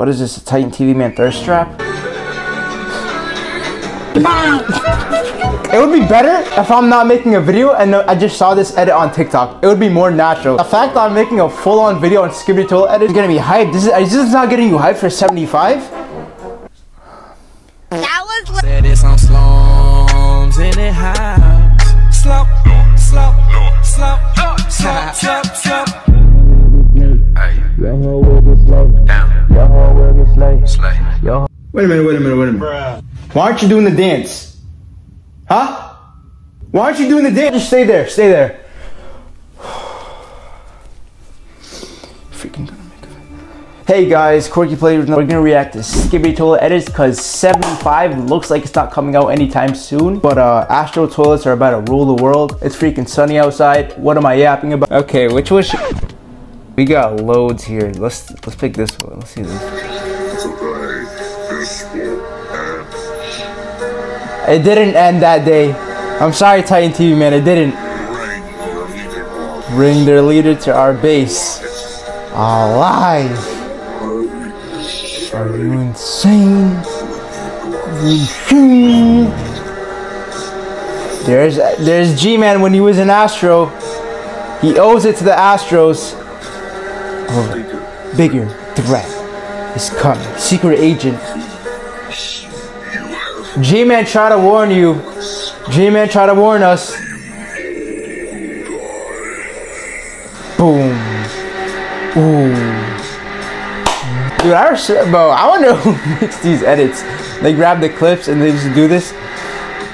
What is this, a Titan TV Man thirst trap? It would be better if I'm not making a video and I just saw this edit on TikTok. It would be more natural. The fact that I'm making a full-on video on Skibidi Toilet edit is gonna be hyped. This is, is this not getting you hyped for 75? Wait a minute, wait a minute, wait a minute. Why aren't you doing the dance? Huh? Why aren't you doing the dance? Just stay there, stay there. Freaking gonna make it. Hey guys, Quirky Playz, we're gonna react to Skibidi Toilet edits because 75 looks like it's not coming out anytime soon. But uh, Astro Toilets are about to rule the world. It's freaking sunny outside. What am I yapping about? Okay, which one should... We got loads here. Let's let's pick this one. Let's see this. It didn't end that day. I'm sorry, Titan TV man. It didn't. Bring their leader to our base. Alive. Are you insane? There's there's G-Man when he was in Astro. He owes it to the Astros. Oh, bigger threat is coming. Secret agent. G-Man try to warn you. G-Man try to warn us. Boom. Ooh. Dude, I res- bro, I wonder who makes these edits. They grab the clips and they just do this.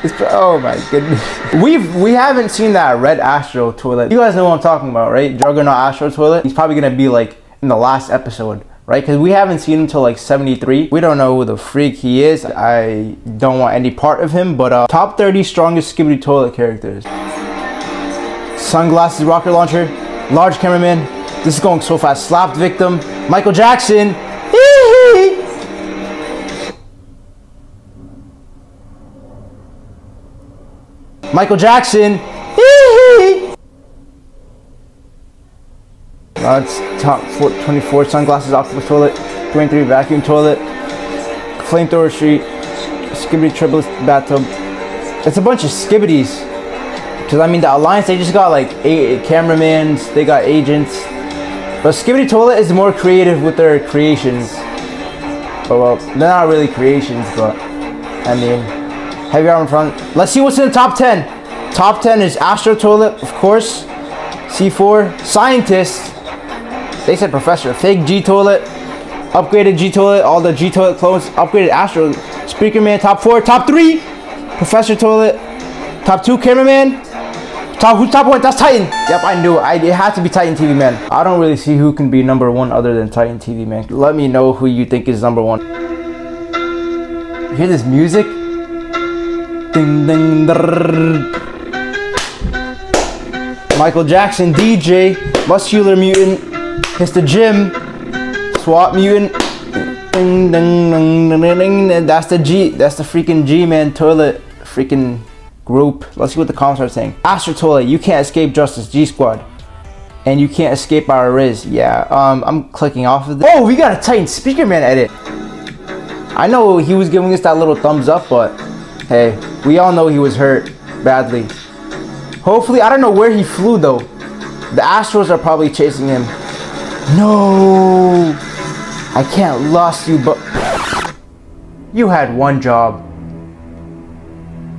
It's, oh my goodness. We've we haven't seen that red Astro toilet. You guys know what I'm talking about, right? Juggernaut Astro toilet. He's probably gonna be like in the last episode, right? Because we haven't seen him until like 73. We don't know who the freak he is. I don't want any part of him. But uh, top 30 strongest Skibidi toilet characters. Sunglasses, rocket launcher, large cameraman. This is going so fast. Slapped victim. Michael Jackson. Michael Jackson. That's top 24 sunglasses, octopus toilet, 23 vacuum toilet, flamethrower street, skibidi triple bathtub. It's a bunch of skibidis. Cause I mean the alliance they just got like eight cameramans, they got agents. But Skibidi Toilet is more creative with their creations. But well, they're not really creations, but I mean heavy armor front. Let's see what's in the top 10. Top 10 is Astro Toilet, of course. C4, Scientist. They said Professor. Fake G Toilet. Upgraded G Toilet. All the G Toilet clones. Upgraded Astro. Speaker Man. Top 4. Top 3. Professor Toilet. Top 2. Cameraman. Top who's top one? That's Titan. Yep, I knew it. I, it had to be Titan TV Man. I don't really see who can be number one other than Titan TV Man. Let me know who you think is number one. You hear this music? Ding ding. Drrr. Michael Jackson, DJ, Muscular Mutant, the gym, SWAT Mutant. That's the G. That's the freaking G-Man toilet. Freaking group. Let's see what the comments are saying. Astro Toilet, you can't escape justice. G Squad. And you can't escape our Riz. Yeah, um, I'm clicking off of this. Oh, we got a Titan Speaker Man edit. I know he was giving us that little thumbs up, but hey, we all know he was hurt badly. Hopefully, I don't know where he flew though. The Astros are probably chasing him. No, I can't lost you, but you had one job.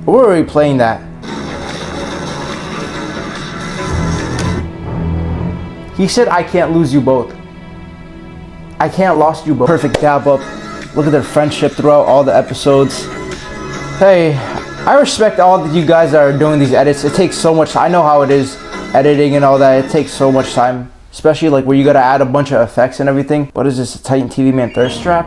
Where are we playing that? He said, I can't lose you both. I can't lost you both. Perfect dab up. Look at their friendship throughout all the episodes. Hey, I respect all that you guys are doing these edits. It takes so much. I know how it is editing and all that. It takes so much time. Especially like where you gotta add a bunch of effects and everything. What is this, a Titan TV Man thirst trap?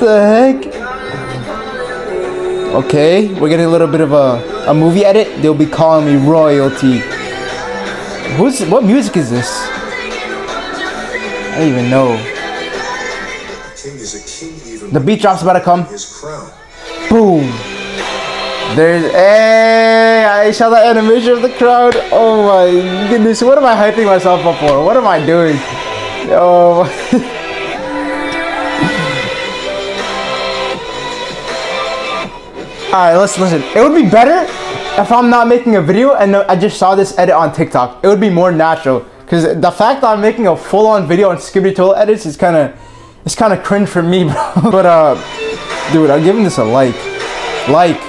the heck? Okay, we're getting a little bit of a, a movie edit. They'll be calling me royalty. Who's what music is this? I don't even know. The beat drop's about to come. Boom. There's hey, I saw that animation of the crowd. Oh my goodness, what am I hyping myself up for? What am I doing? Oh. Alright, let's listen. It would be better if I'm not making a video and I just saw this edit on TikTok. It would be more natural. Because the fact that I'm making a full-on video on Skibidi Toilet edits is kind of, it's kind of cringe for me, bro. but uh, dude, I'm giving this a like. Like,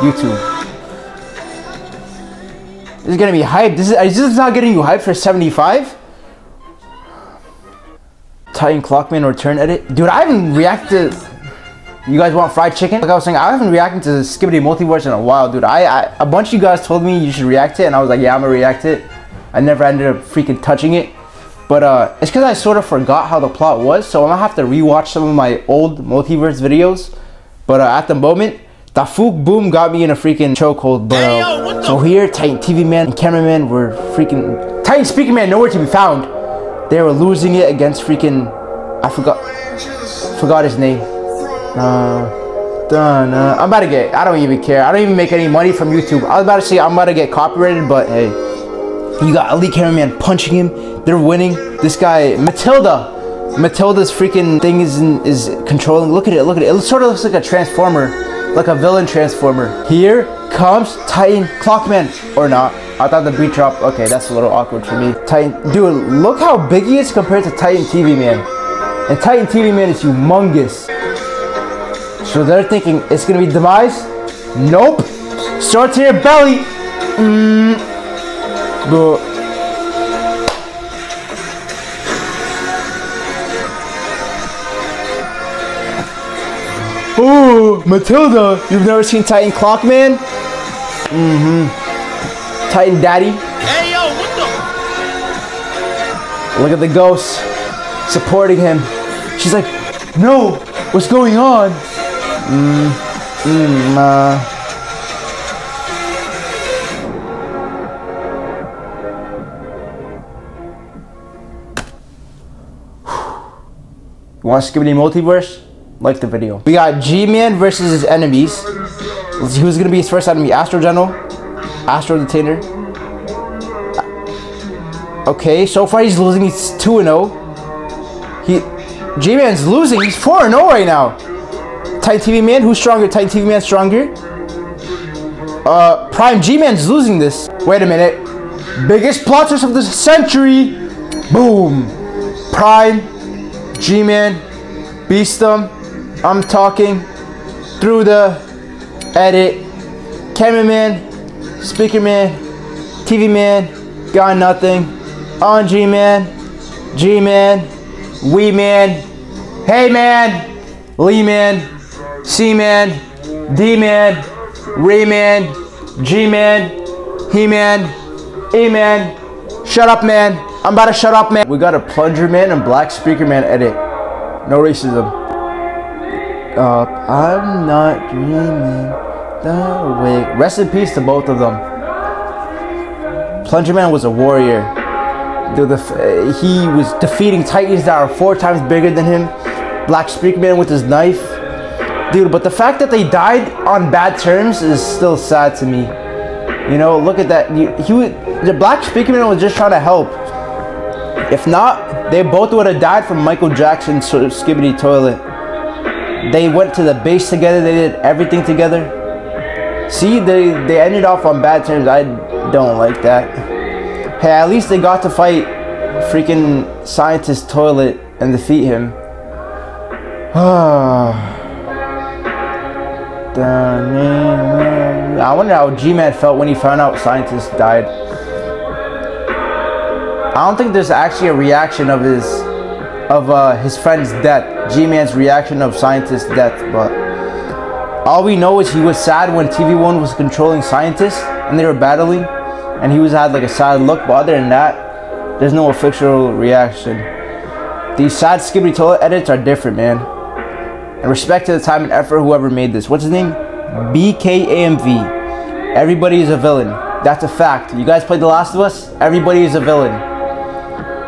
YouTube. This is gonna be hyped. This is, is this not getting you hyped for 75? Titan Clockman return edit. Dude, I haven't reacted you guys want fried chicken? Like I was saying, I haven't reacted to Skibidi Multiverse in a while, dude. I, I a bunch of you guys told me you should react to it, and I was like, yeah, I'm gonna react to it. I never ended up freaking touching it. But uh, it's because I sort of forgot how the plot was, so I'm gonna have to rewatch some of my old multiverse videos. But uh, at the moment, DaFuqBoom got me in a freaking chokehold. But uh, so here, Titan TV Man and cameraman were freaking Titan Speaker Man nowhere to be found. They were losing it against freaking I forgot forgot his name. Uh, done. Uh, I'm about to get. I don't even care. I don't even make any money from YouTube. I was about to say I'm about to get copyrighted, but hey. You got Elite Cameraman punching him. They're winning. This guy, Matilda. Matilda's freaking thing is is controlling. Look at it. Look at it. It sort of looks like a transformer, like a villain transformer. Here comes Titan Clockman, or not. I thought the beat drop. Okay, that's a little awkward for me. Titan, dude, look how big he is compared to Titan TV Man. And Titan TV Man is humongous. So they're thinking it's gonna be demise. Nope. Start to your belly. Mm. But Ooh, Matilda! You've never seen Titan Clockman? Mm-hmm. Titan Daddy. Hey yo, what the? Look at the ghost supporting him. She's like, no, what's going on? Mm, mm, uh. Want Skibidi Multiverse? Like the video. We got G-Man versus his enemies. Let's see who's gonna be his first enemy. Astro General. Astro Detainer. Okay, so far he's losing. He's 2-0. He... G-Man's losing. He's 4-0 right now. Titan TV Man, who's stronger? Titan TV Man stronger? Uh, Prime G-Man's losing this. Wait a minute. Biggest plot twist of the century. Boom. Prime G-Man, Beastum, I'm talking through the edit, cameraman, speaker man, TV man, got nothing, on G-Man, G-Man, Wee Man, Hey Man, Lee Man, C Man, D Man, Ray Man, G Man, He Man, E Man, Shut Up Man, I'm about to shut up, man. We got a plunger man and black speaker man edit. No racism. Uh, I'm not dreaming the way. Rest in peace to both of them. Plunger man was a warrior. Dude, the, uh, he was defeating titans that are four times bigger than him. Black speaker man with his knife. Dude, but the fact that they died on bad terms is still sad to me. You know, look at that. He, he the black speaker man was just trying to help. If not, they both would have died from Michael Jackson's Skibidi Toilet. They went to the base together. They did everything together. See, they, they ended off on bad terms. I don't like that. Hey, at least they got to fight freaking Scientist Toilet and defeat him. I wonder how G-Man felt when he found out Scientist died. I don't think there's actually a reaction of his of uh, his friend's death, G-Man's reaction of Scientist's death, but all we know is he was sad when TV1 was controlling Scientist and they were battling, and he was had like a sad look. But other than that, there's no official reaction. These sad Skibidi Toilet edits are different, man. And respect to the time and effort whoever made this. What's his name? BKAMV. Everybody is a villain. That's a fact. You guys played The Last of Us? Everybody is a villain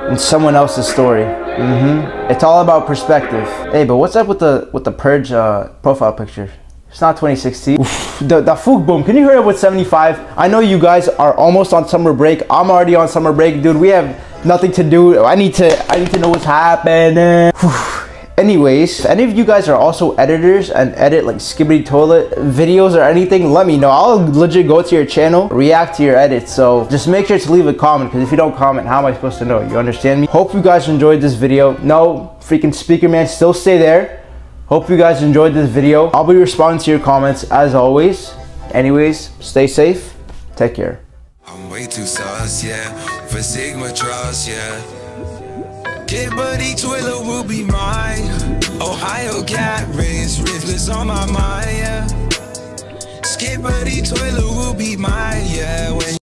in someone else's story. Mm-hmm. It's all about perspective. Hey, but what's up with the with the purge uh, profile picture? It's not 2016. Oof, the, DaFuqBoom. Can you hurry up with 75? I know you guys are almost on summer break. I'm already on summer break, dude. We have nothing to do. I need to I need to know what's happening. Anyways, if any of you guys are also editors and edit like Skibidi Toilet videos or anything, let me know. I'll legit go to your channel, react to your edits. So just make sure to leave a comment because if you don't comment, how am I supposed to know? You understand me? Hope you guys enjoyed this video. No, freaking speaker man, still stay there. Hope you guys enjoyed this video. I'll be responding to your comments as always. Anyways, stay safe. Take care. I'm way too yeah. For Sigma Trust, yeah. Kid Buddy Twiller will be mine. Ohio cat race, riftless on my mind, yeah. Skid Buddy Twiller will be mine, yeah. When